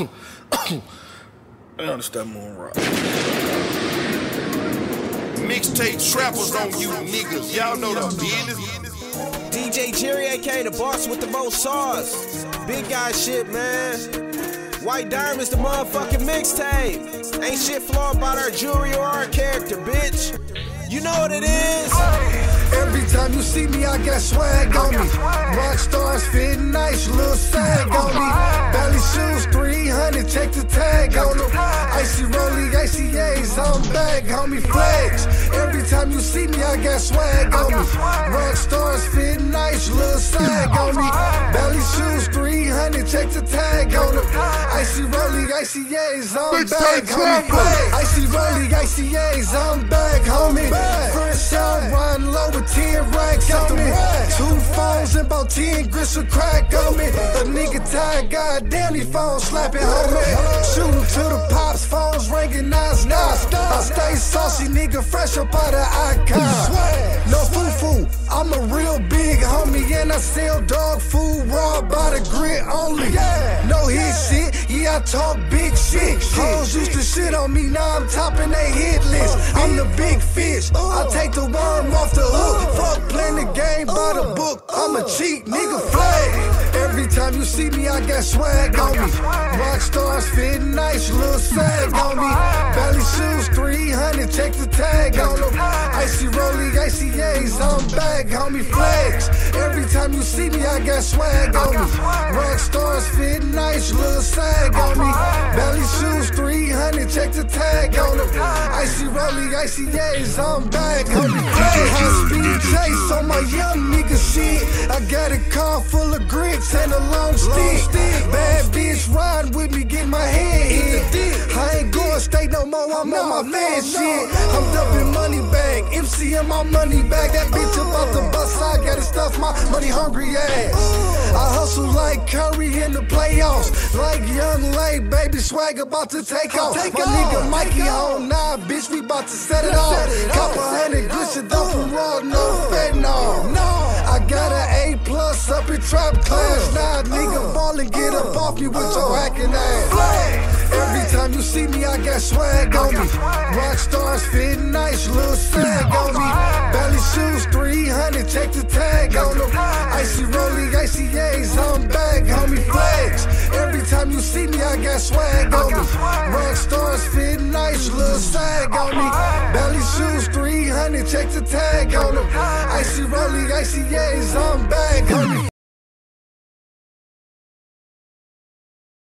I understand moon rock. Mixtape trappers on you niggas. Y'all know the business. DJ Jerry, aka the boss with the most sauce. Big guy shit, man. White Diamonds, the motherfucking mixtape. Ain't shit flawed about our jewelry or our character, bitch. You know what it is. Every time you see me, I got swag on me. Rock stars fit nice, little sag on me. On them. Icy rolling, ICAs, I'm back, homie flex. Every time you see me, I got swag on me. Rock stars fit nice, little sag on me. Belly shoes, 300, check the tag on them. Icy rolling, ICAs, I'm back, homie flex. Icy rolling, ICAs, I'm back, homie. Fresh out, riding low with 10 racks on me. Two phones and about 10 grits of crack on me. A nigga tired, goddamn, these phones slapping, homie. Shooting to the pops, phones ringing, nice, nice. I stay saucy, nigga, fresh up out of icon. No foo-foo, I'm a real big homie, and I sell dog food raw by the grit only. No hit shit, yeah, I talk big shit. Hoes used to shit on me, now I'm topping they hit list. Oh, I'm the big fish, oh. I take the worm off the hook. Oh. Fuck playing the game by the book, I'm a cheat nigga flag. Every time you see me, I got swag on me. Rock stars fit nice, little on me. Belly shoes, 300, check the tag on them. Icy rolling, ICAs, I'm back, homie flex. Every time you see me, I got swag on me. Rock stars fit nice, little sag on me. Belly shoes, 300, check the tag on them. Icy rolling, ICAs, I'm back, homie flex. High speed chase on my young nigga shit. I got a car full of grits and a long stick. Bad bitch riding with me, get my head no more, I'm on my fan shit. I'm dumping money bag, MC in my money bag. That bitch about the bus, I gotta stuff my money hungry ass. I hustle like Curry in the playoffs. Like young Lay, baby swag about to take off. Take my nigga Mikey on now, bitch, we about to set it off. Couple hundred glitch dope from raw, no fentanyl. I got an A plus up in trap class. Now nigga ballin', get up off me with your hacking ass. Every you see me, I got swag on me. Rock stars fit nice, little sag on me. Belly shoes, 300, check the tag on them. Icy rolling, ICAs, I'm back, homie flex. Every time you see me, I got swag on me. Rock stars fit nice, little sag on me. Belly shoes, 300, check the tag on them. Icy rolling, ICAs, I'm back, homie